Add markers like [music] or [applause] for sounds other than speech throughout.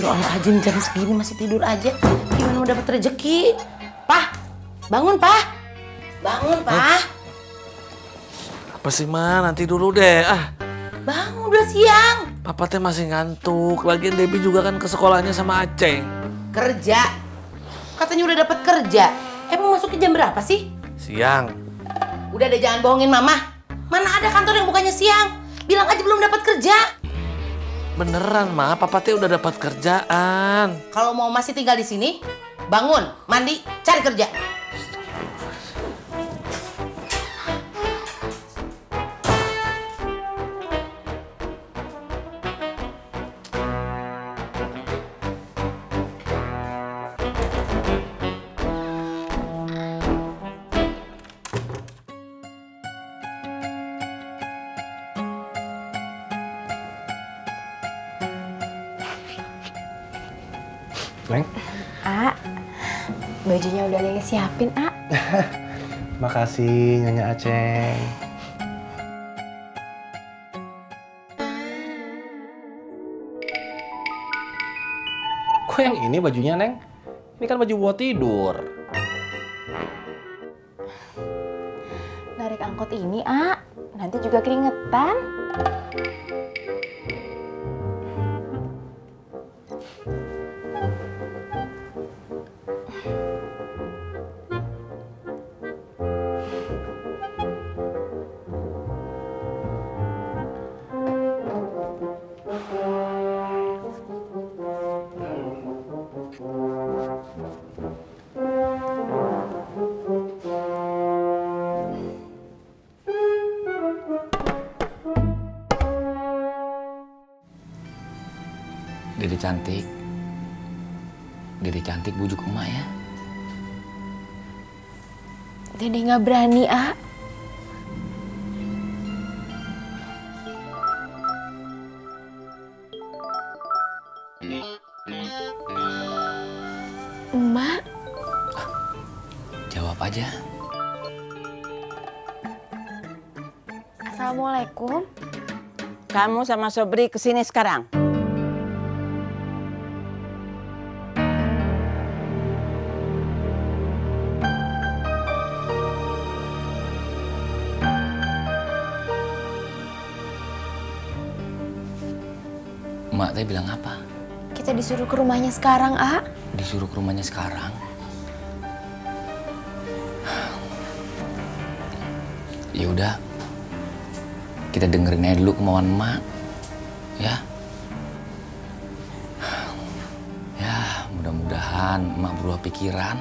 Astagfirullahaladzim jam segini masih tidur aja. Gimana mau dapat rezeki? Pah, bangun pah. Bangun pah. Apa sih ma? Nanti dulu deh. Ah, Bangun udah siang. papa teh masih ngantuk. Lagian Debbie juga kan ke sekolahnya sama Aceng. Kerja. Katanya udah dapat kerja. Emang masuknya jam berapa sih? Siang. Udah deh jangan bohongin mama. Mana ada kantor yang bukannya siang? Bilang aja belum dapat kerja. Beneran ma, papa teh udah dapat kerjaan. Kalau mau masih tinggal di sini, bangun, mandi, cari kerja. Neng, A, bajunya udah Lili siapin, A. [laughs] makasih Nyonya Aceng. Kok yang ini bajunya, Neng? Ini kan baju buat tidur. Narik angkot ini, A. Nanti juga keringetan. Dede cantik. Dede cantik bujuk emak ya. Dede nggak berani, A. Emak, Jawab aja. Assalamualaikum. Kamu sama Sobri ke sini sekarang. Emak teh bilang apa? Kita disuruh ke rumahnya sekarang, A. Disuruh ke rumahnya sekarang. Ya udah. Kita dengerin aja dulu kemauan emak. Ya. Ya, mudah-mudahan emak berubah pikiran.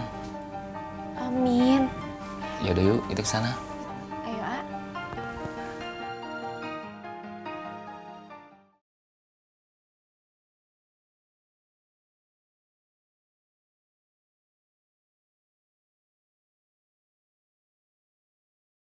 Amin. Ya udah yuk, kita ke sana.